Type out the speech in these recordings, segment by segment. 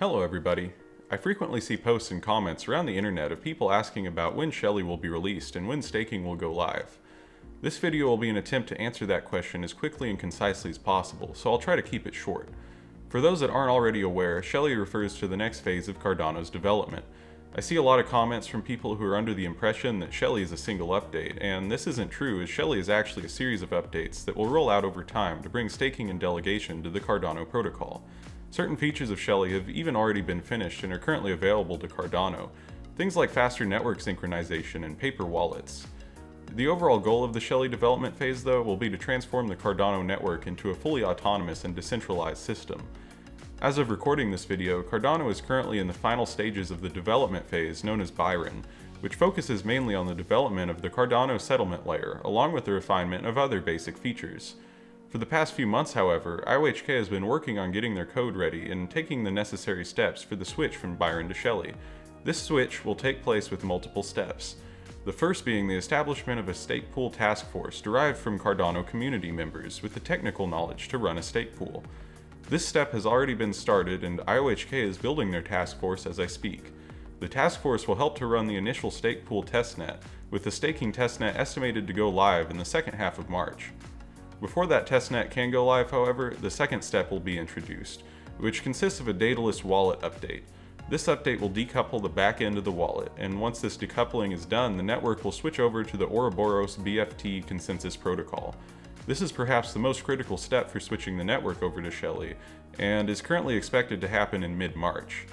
Hello everybody. I frequently see posts and comments around the internet of people asking about when Shelley will be released and when staking will go live. This video will be an attempt to answer that question as quickly and concisely as possible, so I'll try to keep it short. For those that aren't already aware, Shelley refers to the next phase of Cardano's development. I see a lot of comments from people who are under the impression that Shelley is a single update, and this isn't true as Shelley is actually a series of updates that will roll out over time to bring staking and delegation to the Cardano protocol. Certain features of Shelley have even already been finished and are currently available to Cardano, things like faster network synchronization and paper wallets. The overall goal of the Shelley development phase, though, will be to transform the Cardano network into a fully autonomous and decentralized system. As of recording this video, Cardano is currently in the final stages of the development phase known as Byron, which focuses mainly on the development of the Cardano settlement layer, along with the refinement of other basic features. For the past few months, however, IOHK has been working on getting their code ready and taking the necessary steps for the switch from Byron to Shelley. This switch will take place with multiple steps. The first being the establishment of a stake pool task force derived from Cardano community members with the technical knowledge to run a stake pool. This step has already been started and IOHK is building their task force as I speak. The task force will help to run the initial stake pool testnet, with the staking testnet estimated to go live in the second half of March. Before that testnet can go live, however, the second step will be introduced, which consists of a Daedalus wallet update. This update will decouple the back end of the wallet, and once this decoupling is done, the network will switch over to the Ouroboros BFT consensus protocol. This is perhaps the most critical step for switching the network over to Shelley, and is currently expected to happen in mid-March.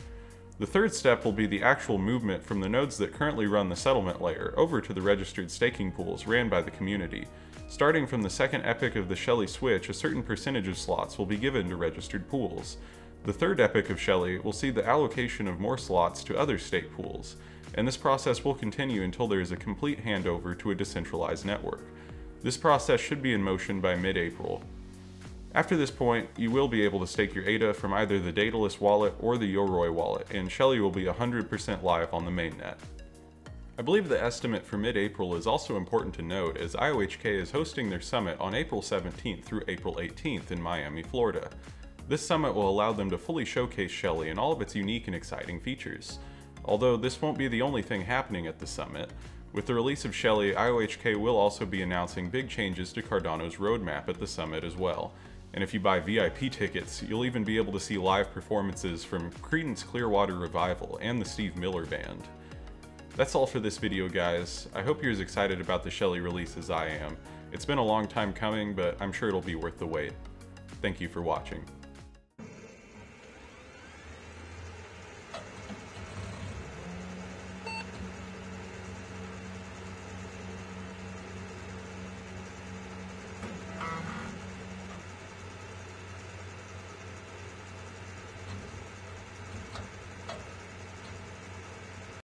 The third step will be the actual movement from the nodes that currently run the settlement layer over to the registered staking pools ran by the community. Starting from the second epoch of the Shelley switch, a certain percentage of slots will be given to registered pools. The third epoch of Shelley will see the allocation of more slots to other stake pools, and this process will continue until there is a complete handover to a decentralized network. This process should be in motion by mid-April. After this point, you will be able to stake your ADA from either the Daedalus wallet or the Yoroi wallet, and Shelley will be 100% live on the mainnet. I believe the estimate for mid-April is also important to note as IOHK is hosting their summit on April 17th through April 18th in Miami, Florida. This summit will allow them to fully showcase Shelley and all of its unique and exciting features. Although this won't be the only thing happening at the summit, with the release of Shelley, IOHK will also be announcing big changes to Cardano's roadmap at the summit as well, and if you buy VIP tickets, you'll even be able to see live performances from Creedence Clearwater Revival and the Steve Miller Band. That's all for this video guys. I hope you're as excited about the Shelley release as I am. It's been a long time coming, but I'm sure it'll be worth the wait. Thank you for watching.